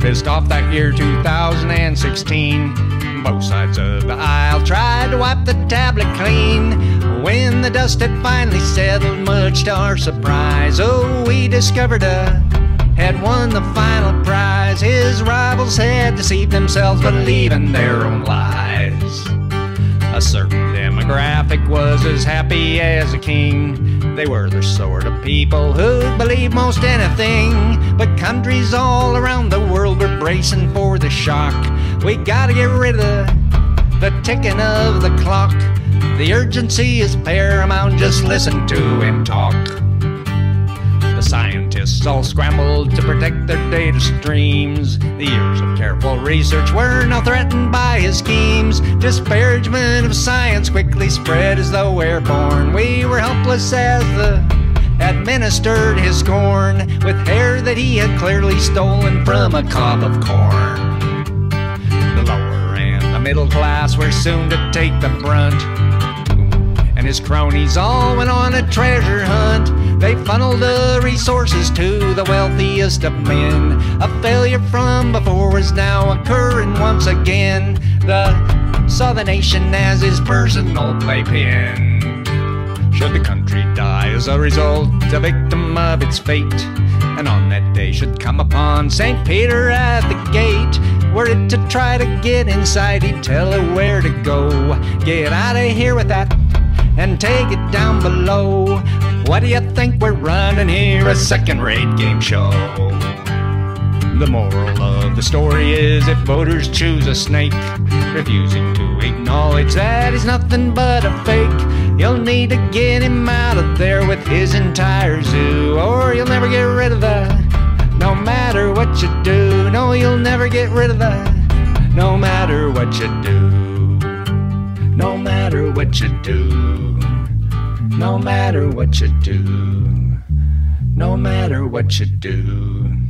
pissed off that year 2016. Both sides of the aisle tried to wipe the tablet clean. When the dust had finally settled, much to our surprise, oh, we discovered a had won the final prize. His rivals had deceived themselves, believing their own lies. A certain demographic was as happy as a king. They were the sort of people who'd believe most anything. But countries all around the world were bracing for the shock. We gotta get rid of the, ticking of the clock. The urgency is paramount, just listen to him talk. The scientists all scrambled to protect their data streams. The years of careful research were now threatened by his Disparagement of science quickly spread as though airborne. We were helpless as the administered his scorn with hair that he had clearly stolen from a cob of corn. The lower and the middle class were soon to take the brunt and his cronies all went on a treasure hunt. They funneled the resources to the wealthiest of men. A failure from before is now occurring once again. The saw the nation as his personal playpen. Should the country die as a result, a victim of its fate? And on that day should come upon St. Peter at the gate. Were it to try to get inside, he'd tell her where to go. Get out of here with that and take it down below. What do you think we're running here? A second rate game show. The moral of the story is if voters choose a snake, refusing to acknowledge that he's nothing but a fake, you'll need to get him out of there with his entire zoo, or you'll never get rid of the. No matter what you do, no, you'll never get rid of the. No matter what you do no matter what you do, no matter what you do, no matter what you do.